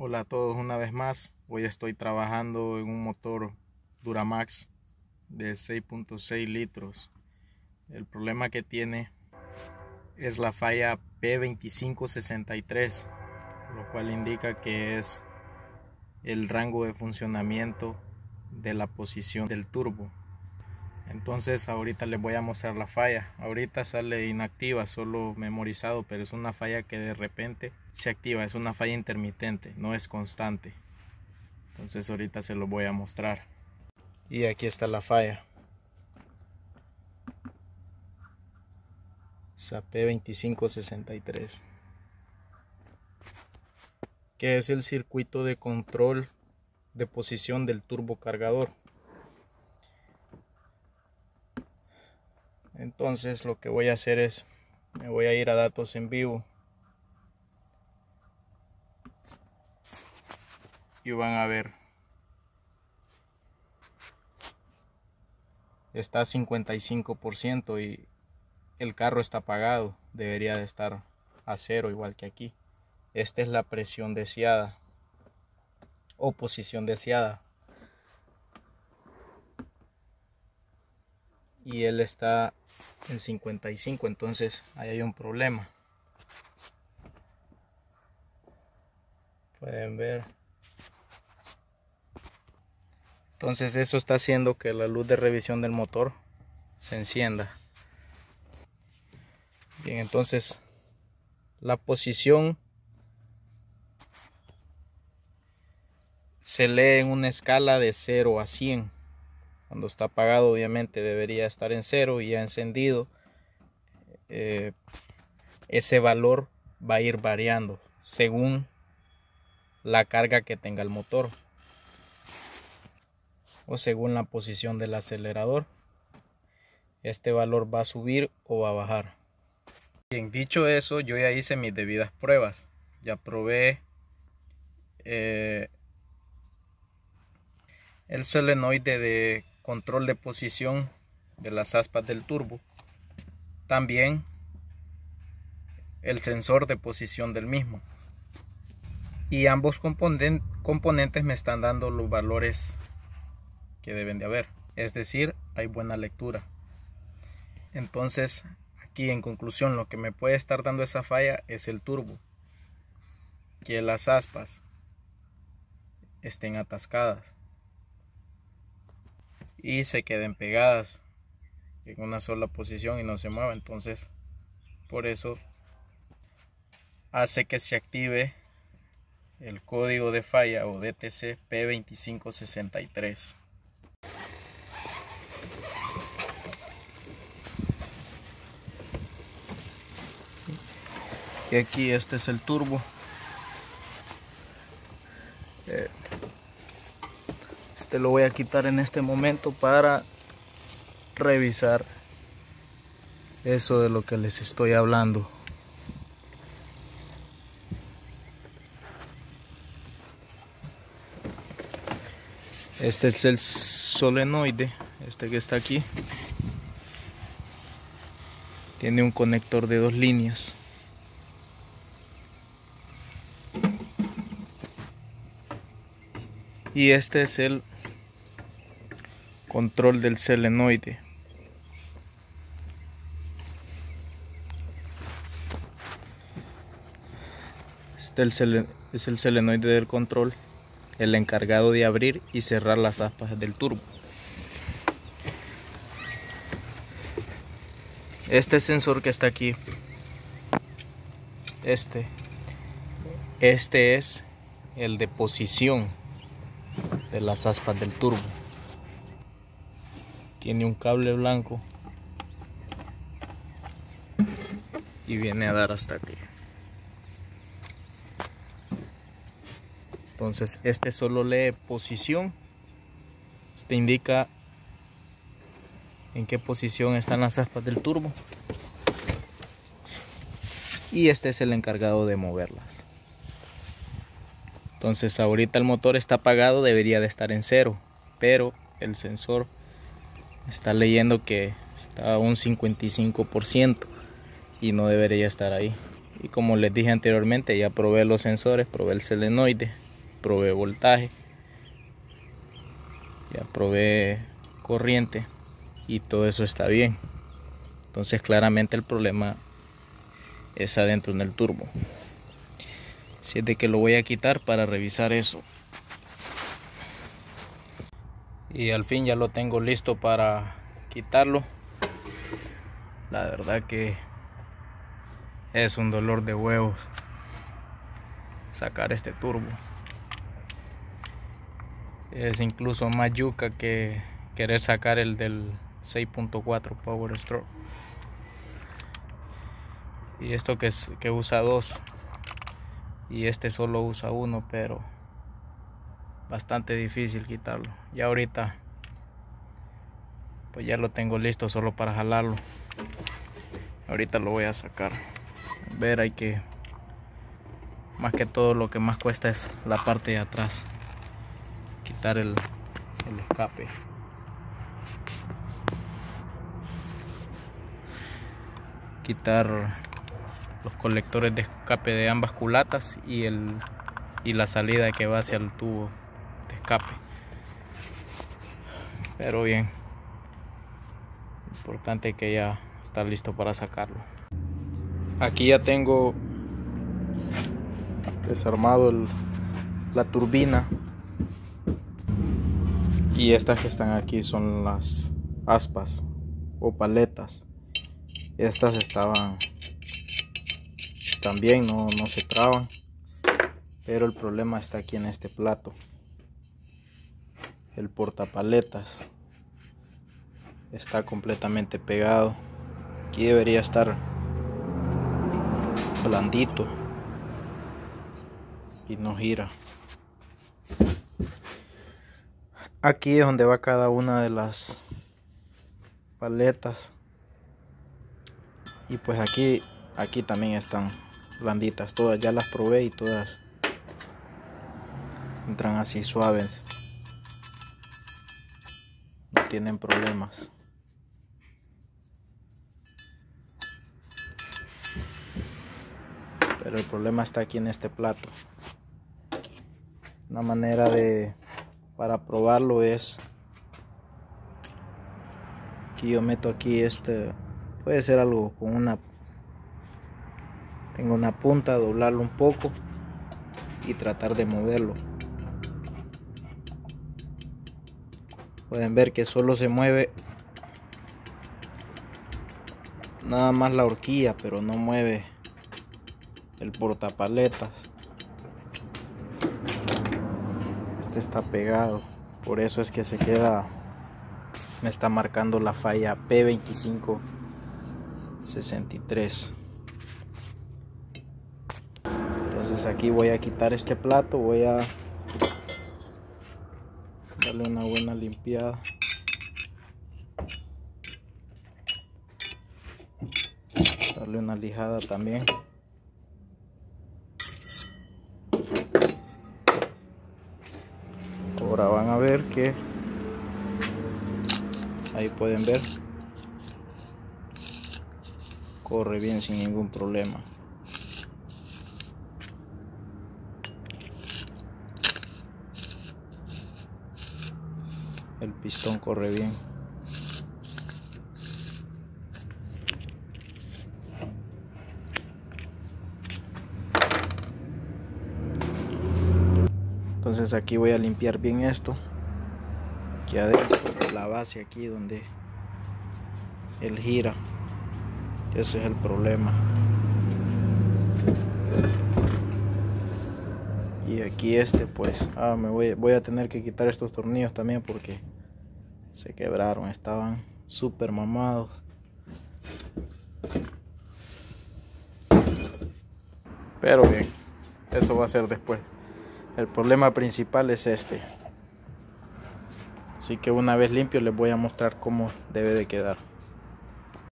Hola a todos una vez más. Hoy estoy trabajando en un motor Duramax de 6.6 litros. El problema que tiene es la falla P2563, lo cual indica que es el rango de funcionamiento de la posición del turbo. Entonces ahorita les voy a mostrar la falla. Ahorita sale inactiva, solo memorizado, pero es una falla que de repente se activa. Es una falla intermitente, no es constante. Entonces ahorita se lo voy a mostrar. Y aquí está la falla. SAP 2563 que es el circuito de control de posición del turbo cargador. Entonces lo que voy a hacer es me voy a ir a datos en vivo. Y van a ver. Está 55% y el carro está apagado debería de estar a cero igual que aquí. Esta es la presión deseada. O posición deseada. Y él está en 55 entonces ahí hay un problema. Pueden ver. Entonces eso está haciendo que la luz de revisión del motor se encienda. Bien entonces la posición se lee en una escala de 0 a 100 cuando está apagado obviamente debería estar en cero y ya encendido. Eh, ese valor va a ir variando según la carga que tenga el motor o según la posición del acelerador. Este valor va a subir o va a bajar. Bien, dicho eso, yo ya hice mis debidas pruebas. Ya probé eh, el solenoide de control de posición de las aspas del turbo. También el sensor de posición del mismo. Y ambos componentes me están dando los valores que deben de haber. Es decir, hay buena lectura. Entonces, aquí en conclusión, lo que me puede estar dando esa falla es el turbo. Que las aspas estén atascadas y se queden pegadas en una sola posición y no se mueva. Entonces por eso hace que se active el código de falla o DTC P2563 y aquí este es el turbo eh, este lo voy a quitar en este momento para revisar eso de lo que les estoy hablando. Este es el solenoide este que está aquí. Tiene un conector de dos líneas. Y este es el control del selenoide. Este es el selenoide del control, el encargado de abrir y cerrar las aspas del turbo. Este sensor que está aquí, este, este es el de posición de las aspas del turbo tiene un cable blanco. Y viene a dar hasta aquí. Entonces este solo lee posición. Este indica en qué posición están las aspas del turbo. Y este es el encargado de moverlas. Entonces ahorita el motor está apagado debería de estar en cero. Pero el sensor está leyendo que está a un 55% y no debería estar ahí. Y como les dije anteriormente ya probé los sensores probé el selenoide probé voltaje ya probé corriente y todo eso está bien. Entonces claramente el problema es adentro en el turbo. Si es de que lo voy a quitar para revisar eso y al fin ya lo tengo listo para quitarlo. La verdad que es un dolor de huevos sacar este turbo. Es incluso más yuca que querer sacar el del 6.4 Power Stroke. Y esto que, es, que usa dos y este solo usa uno pero bastante difícil quitarlo. Y ahorita pues ya lo tengo listo solo para jalarlo. Ahorita lo voy a sacar. Ver hay que más que todo lo que más cuesta es la parte de atrás. Quitar el, el escape. Quitar los colectores de escape de ambas culatas y el y la salida que va hacia el tubo escape. Pero bien. Importante que ya está listo para sacarlo. Aquí ya tengo desarmado la turbina. Y estas que están aquí son las aspas o paletas. Estas estaban están bien no, no se traban. Pero el problema está aquí en este plato el portapaletas está completamente pegado. Aquí debería estar blandito y no gira. Aquí es donde va cada una de las paletas. Y pues aquí aquí también están blanditas. Todas ya las probé y todas entran así suaves tienen problemas. Pero el problema está aquí en este plato. Una manera de para probarlo es que yo meto aquí este puede ser algo con una tengo una punta doblarlo un poco y tratar de moverlo pueden ver que solo se mueve nada más la horquilla pero no mueve el portapaletas. Este está pegado. Por eso es que se queda me está marcando la falla P25 63 entonces aquí voy a quitar este plato voy a darle una buena limpiada. Darle una lijada también. Ahora van a ver que ahí pueden ver. Corre bien sin ningún problema el pistón corre bien. Entonces aquí voy a limpiar bien esto. Aquí adentro la base aquí donde él gira. Ese es el problema. Y aquí este pues ah, me voy, voy a tener que quitar estos tornillos también porque se quebraron estaban súper mamados. Pero bien eso va a ser después. El problema principal es este. Así que una vez limpio les voy a mostrar cómo debe de quedar